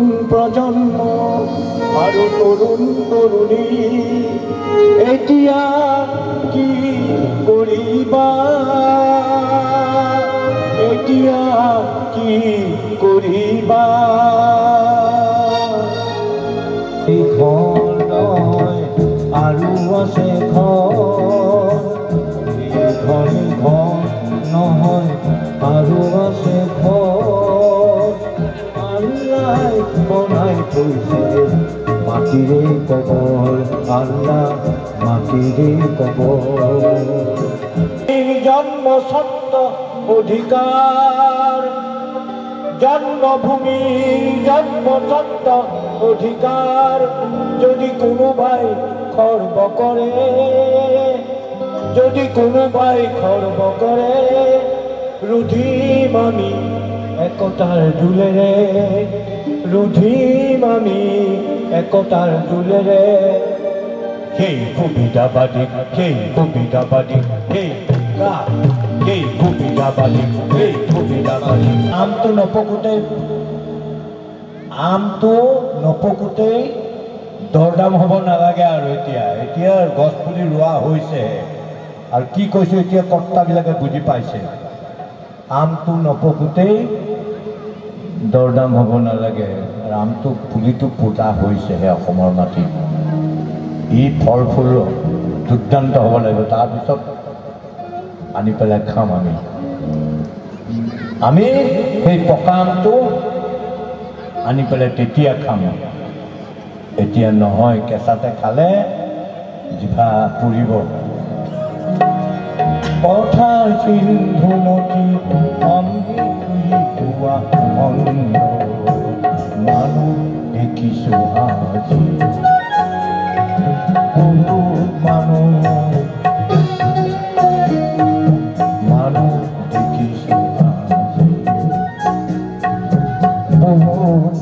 প্ৰজন্ম আৰু তৰুণ তৰুণী এতিয়া কি কৰিবা এতিয়া কি কৰিবা এই ঘৰ নহয় আৰু আছে ঘৰ বনাই থৈছে মাটিৰে কবৰ আল্লাহ মাটিৰে কবৰ জন্ম সত্য অধিকাৰ জন্মভূমি জন্মতত্ত্ব অধিকার, যদি কোনোবাই খর্ব করে, যদি কোনোবাই খর্ব করে, রুধিম আমি একতার দুলেরে রুধিম আমি একতার দুলেরে গা সুবিধাবাদী আমটো নপকোতে আমটো দৰদাম হ'ব নালাগে আৰু এতিয়া। এতিয়া গছ পুলি ৰোৱা হৈছে। আৰু কি কৈছোঁ এতিয়া কৰ্তাবিলাকে বুজি পাইছে। আমটো নপকোতেই দৰদাম হ'ব নালাগে। আৰু আমটো পুলিটো পোতা হৈছেহে অসমৰ মাটিত। ই ফল ফুল দুৰ্দান্ত হ'ব লাগিব। তাৰপিছত আনি পেলাই খাম আমি। আমি সেই পকা আমটো আনি পেলাই তেতিয়া খাম। এতিয়া নহয় কেঁচাতে খালে জিভা পুৰিব। সংগীত দেখিছোঁ আজি বহুত মানুহ মানুহ দেখিছোঁ আজি বহুত